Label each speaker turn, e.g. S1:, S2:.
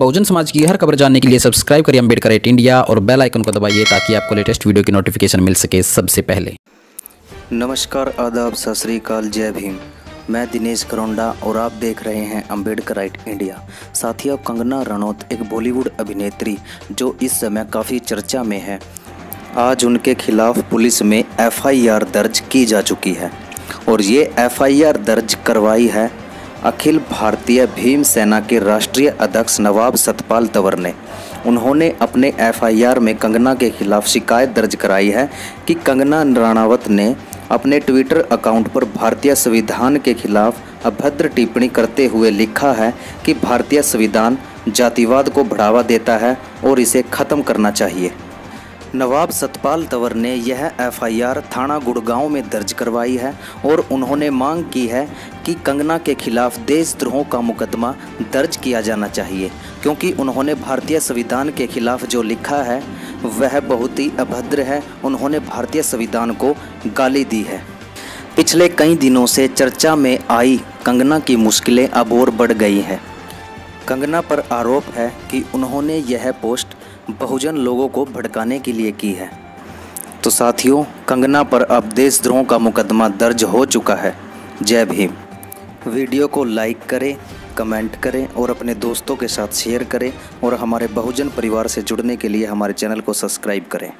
S1: बहुजन समाज की हर खबर जानने के लिए सब्सक्राइब करिए अंबेडकर एट इंडिया और बेल आइकन को दबाइए ताकि आपको लेटेस्ट वीडियो की नोटिफिकेशन मिल सके सबसे पहले।
S2: नमस्कार, आदाब, सत श्रीकाल जय भीम। मैं दिनेश करोंडा और आप देख रहे हैं अंबेडकर राइट इंडिया। साथियों, कंगना रनौत एक बॉलीवुड अभिनेत्री जो इस समय काफ़ी चर्चा में है। आज उनके खिलाफ पुलिस में एफआईआर दर्ज की जा चुकी है और ये एफआईआर दर्ज करवाई है अखिल भारतीय भीम सेना के राष्ट्रीय अध्यक्ष नवाब सतपाल तंवर ने। उन्होंने अपने एफआईआर में कंगना के खिलाफ शिकायत दर्ज कराई है कि कंगना राणावत ने अपने ट्विटर अकाउंट पर भारतीय संविधान के खिलाफ अभद्र टिप्पणी करते हुए लिखा है कि भारतीय संविधान जातिवाद को बढ़ावा देता है और इसे ख़त्म करना चाहिए। नवाब सतपाल तंवर ने यह एफआईआर थाना गुड़गांव में दर्ज करवाई है और उन्होंने मांग की है कि कंगना के खिलाफ देशद्रोह का मुकदमा दर्ज किया जाना चाहिए, क्योंकि उन्होंने भारतीय संविधान के खिलाफ जो लिखा है, वह बहुत ही अभद्र है। उन्होंने भारतीय संविधान को गाली दी है। पिछले कई दिनों से चर्चा में आई कंगना की मुश्किलें अब और बढ़ गई हैं। कंगना पर आरोप है कि उन्होंने यह पोस्ट बहुजन लोगों को भड़काने के लिए की है। तो साथियों, कंगना पर अब देशद्रोह का मुकदमा दर्ज हो चुका है। जय भीम। वीडियो को लाइक करें, कमेंट करें और अपने दोस्तों के साथ शेयर करें और हमारे बहुजन परिवार से जुड़ने के लिए हमारे चैनल को सब्सक्राइब करें।